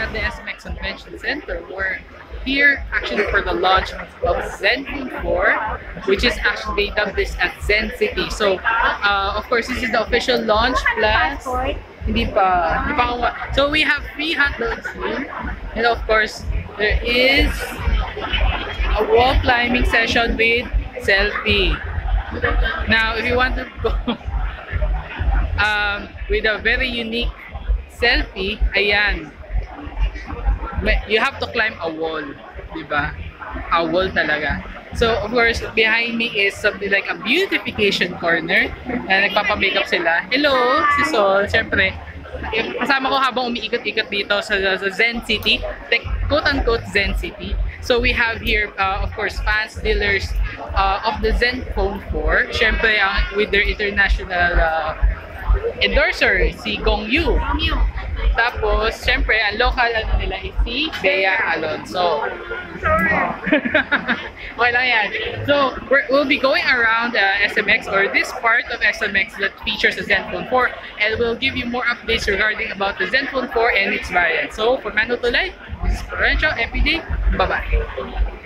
at the SMX Convention Center. We're here actually for the launch of Zenfone 4, which is actually they dubbed this as Zen City. So, uh, of course, this is the official launch plus. Hindi pa. So, we have free hot dogs here. And of course, there is a wall climbing session with selfie. Now, if you want to go um, with a very unique selfie, ayan. May- You have to climb a wall, di ba? A wall talaga. So, of course, behind me is something like a beautification corner na nagpapamakeup sila. Hello, si Sol. Siyempre, kasama ko habang umiikot-ikot dito sa, sa Zen City, like, quote-unquote Zen City. So we have here, uh, of course, fans, dealers uh, of the Zenfone 4. Siyempre, uh, with their international uh, endorser, si Gong Yu. Tapos, siyempre, ang local ano nila is si Bea Alonso. okay lang yan. So, we're, we'll be going around uh, SMX or this part of SMX that features the Zenfone 4 and we'll give you more updates regarding about the Zenfone 4 and its variants. So, for Manu Tulay, this is Florencio, FPD. Bye-bye.